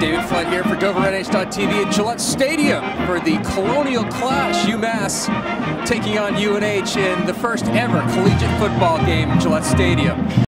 David Flynn here for DoverNH.tv at Gillette Stadium for the Colonial Clash. UMass taking on UNH in the first ever collegiate football game at Gillette Stadium.